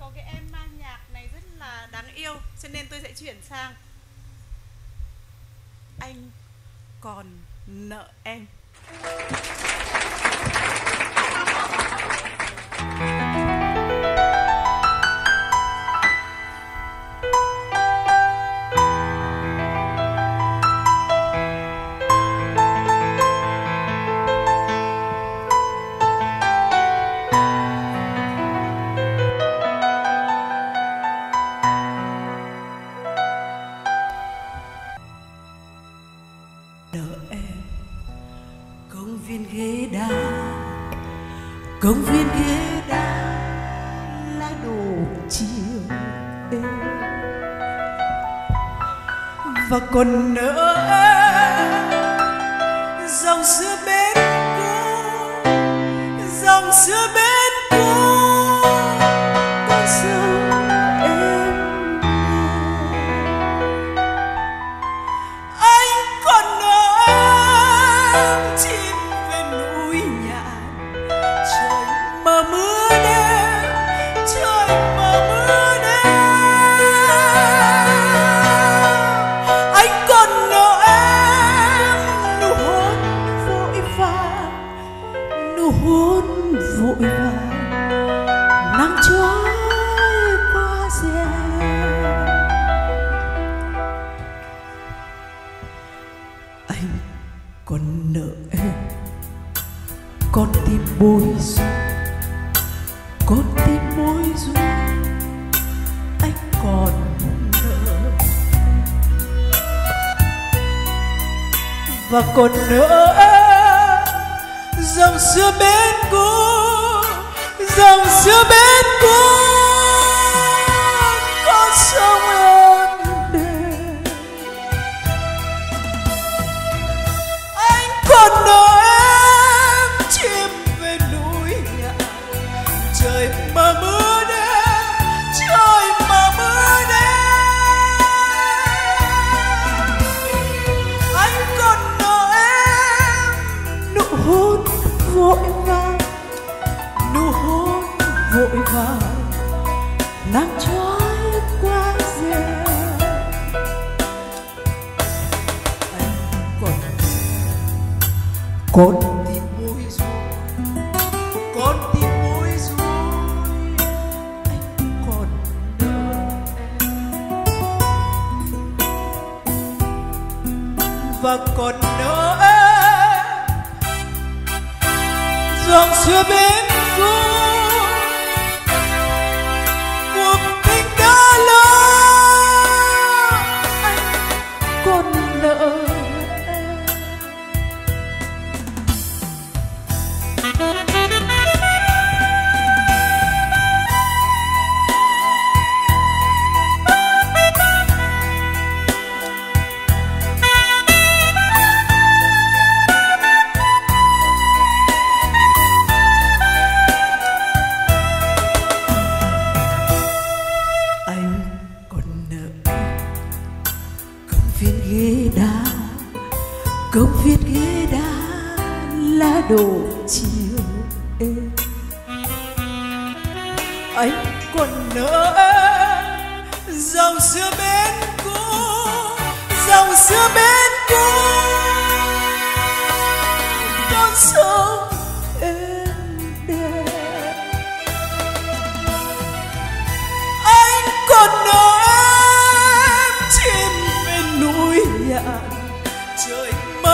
có cái em mang nhạc này rất là đáng yêu, cho nên tôi sẽ chuyển sang. Anh còn nợ em. Công viên ghế đá lá đổ chiều êm và còn nữa. Con tim bối rối con anh còn nợ. Và còn nợ em dòng xưa bên cũ, dòng xưa bên cũ. Nắng trôi qua rèm anh còn con tim bối rối con tim bối rối anh còn nợ và còn nợ em. Dòng sữa bên cũ viên ghế đá công viên ghế đá lá đổ chiều êm. Anh còn nợ em dòng xưa bên cũ dòng xưa bên cũ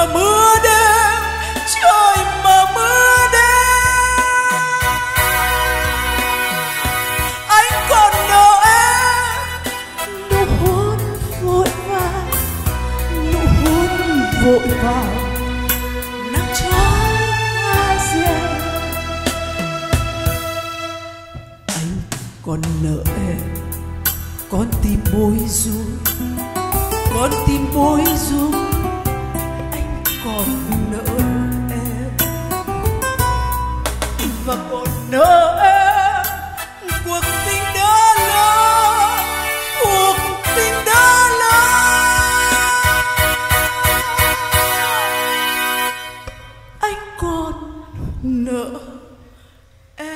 mà mưa đêm, trời mà mưa đêm. Anh còn nợ em nụ hôn vội vàng, nụ hôn vội vàng. Nắng trói hoa rèm anh còn nợ em con tim bối rối. Con tim bối rối còn nợ em. Và còn nợ em, cuộc tình đã lỡ, cuộc tình đã lỡ. Anh còn nợ em.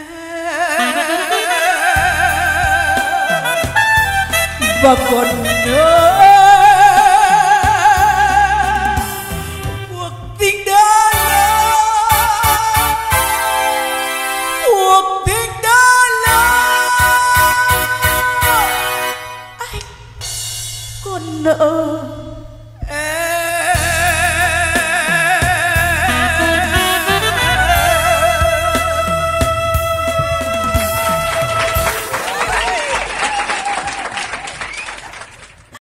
Và còn nợ một tiếng đã lớn anh còn nợ